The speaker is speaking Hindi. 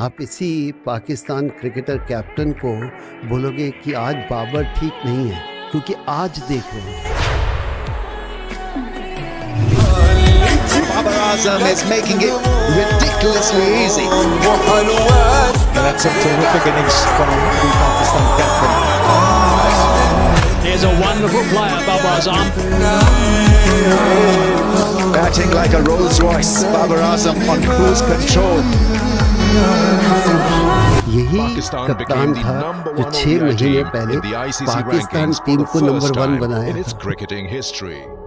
आप इसी पाकिस्तान क्रिकेटर कैप्टन को बोलोगे कि आज बाबर ठीक नहीं है क्योंकि आज देख रहे हैं Babar Azam is making it ridiculously easy. And that's a terrific innings from the Pakistan captain. Here's a wonderful player, Babar Azam. Batting like a Rolls Royce, Babar Azam on cruise control. यही कप्तान था जो छह महीने पहले पाकिस्तान टीम को नंबर वन बनाया था।